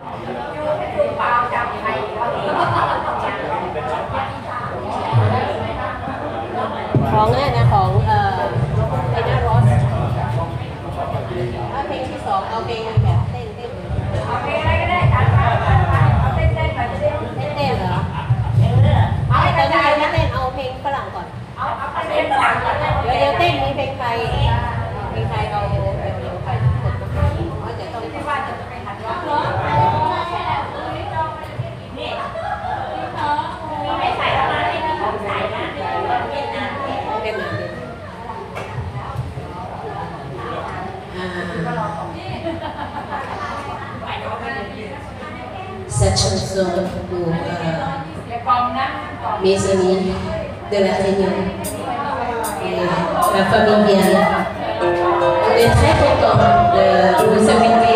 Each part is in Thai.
ของเนี่นะของเอ่อไอ้นะรอสถ้าเพลงที่สองเอาเพลงแบบเต้นเต้นเอาเพลงอะไรก็ได้เอาเต้นเต้นไปเต้นเต้นเหรอเอาแต่ถ้าไม่เต้นเอาเพลงฝรั่งก่อนเดี๋ยวเดี๋ยวเต้นมีเพลงไทย chanson pour euh, mes amis de la Réunion et la famille bien. On est très contents de vous inviter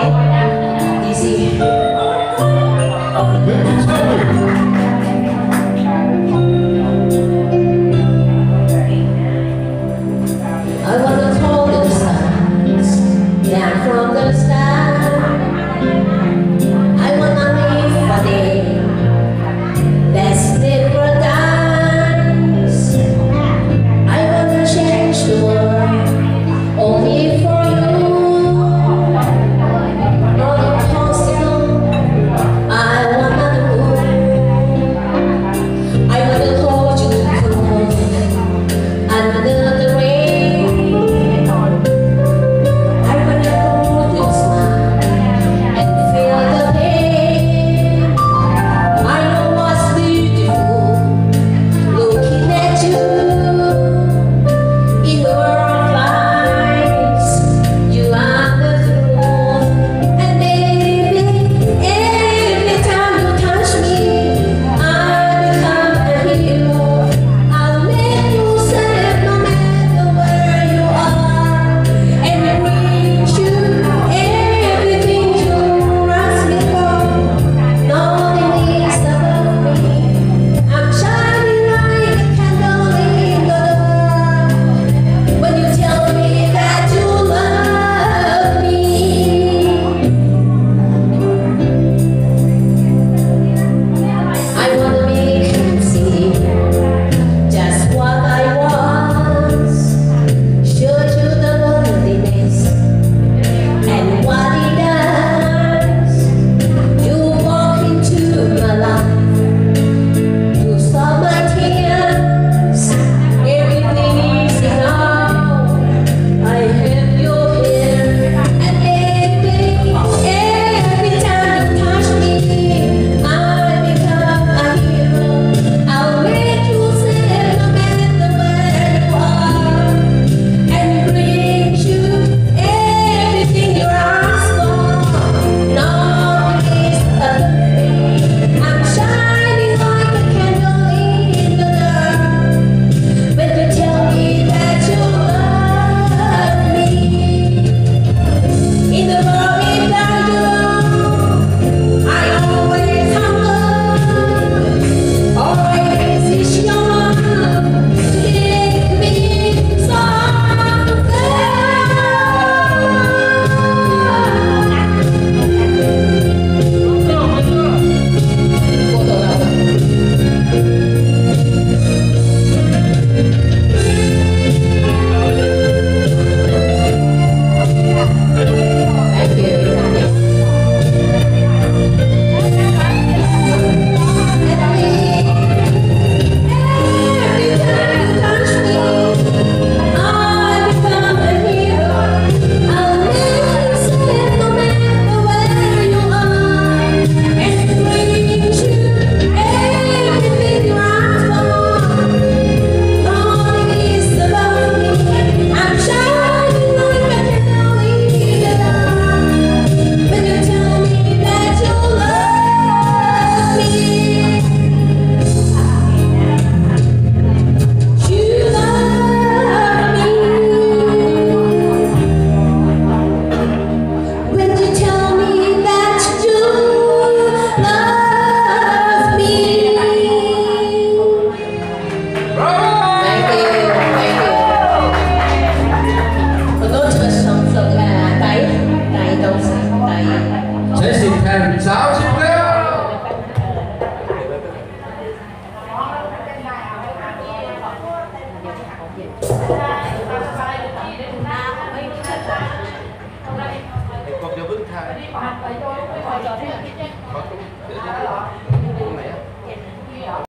blessed inheritance. Our